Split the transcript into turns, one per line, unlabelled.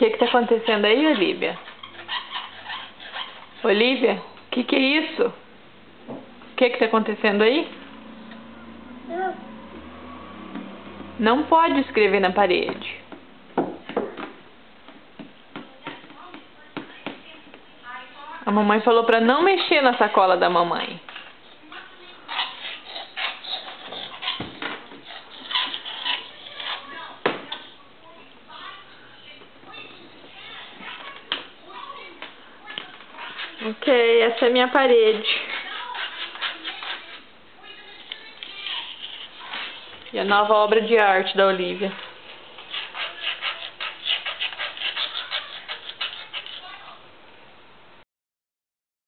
que que tá acontecendo aí, Olivia? Olivia, o que que é isso? O que que tá acontecendo aí?
Não.
Não pode escrever na parede. A mamãe falou pra não mexer na sacola da mamãe. Ok, essa é minha parede. E a nova obra de arte da Olivia.